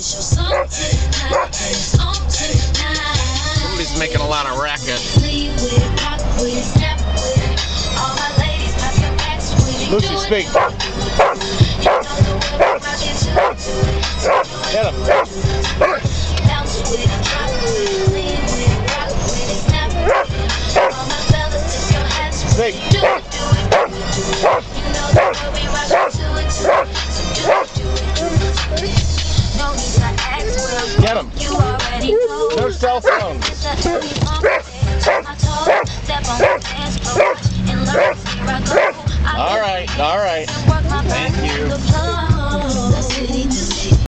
Somebody's making a lot of racket. Lucy, speak. Get him. Speak. Get him. No cell phones. All right, all right. Thank you.